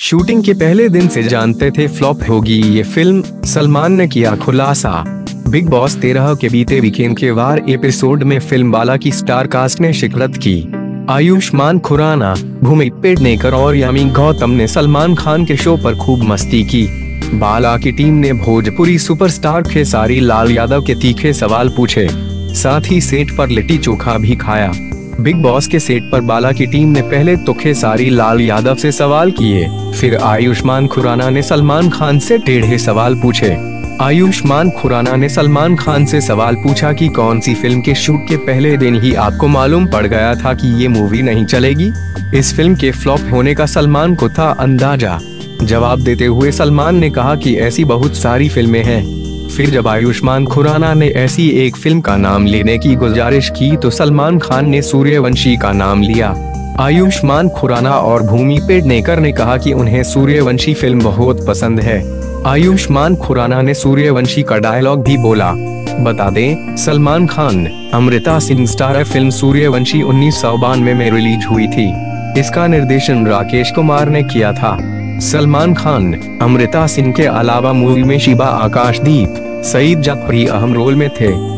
Shooting के पहले दिन से जानते थे फ्लॉप होगी ये फ़िल्म। सलमान ने किया खुलासा। बिग बॉस तेरह के बीते वीकेंड के वार एपिसोड में फ़िल्म बाला की स्टार कास्ट ने शिकरत की। आयुष्मान खुराना भूमि पेडनेकर और यामी गौतम ने सलमान खान के शो पर खूब मस्ती की। बाला की टीम ने भोजपुरी सुपरस्टार खेसारी लाल यादव के तीखे सवाल पूछे। साथ ही सेट पर लिट्टी चोखा भी खाया। बिग बॉस के सेट पर बाला की टीम ने पहले तो खेसारी लाल यादव से सवाल किए, फिर आयुष्मान खुराना ने सलमान खान से टेढ़े सवाल पूछे। आयुष्मान खुराना ने सलमान खान से सवाल पूछा कि कौन सी फ़िल्म के शूट के पहले दिन ही आपको मालूम पड़ गया था कि ये मूवी नहीं चलेगी? इस फ़िल्म के फ्लॉप होने का सलमान को था अंदाज़ा। जवाब देते हुए सलमान ने कहा कि ऐसी बहुत सारी फ़िल्में हैं। फिर जब आयुष्मान खुराना ने ऐसी एक फ़िल्म का नाम लेने की गुजारिश की तो सलमान खान ने सूर्यवंशी का नाम लिया। आयुष्मान खुराना और भूमि पेडनेकर ने कहा कि उन्हें सूर्यवंशी फ़िल्म बहुत पसंद है। आयुष्मान खुराना ने सूर्यवंशी का डायलॉग भी बोला। बता दें, सलमान खान, अमृता सिंह स्टार फ़िल्म सूर्यवंशी उन्नीस बानवे में रिलीज़ हुई थी। इसका निर्देशन राकेश कुमार ने किया था। सलमान खान, अमृता सिंह के अलावा मूवी में शिबा आकाशदीप, सईद जाफरी अहम रोल में थे।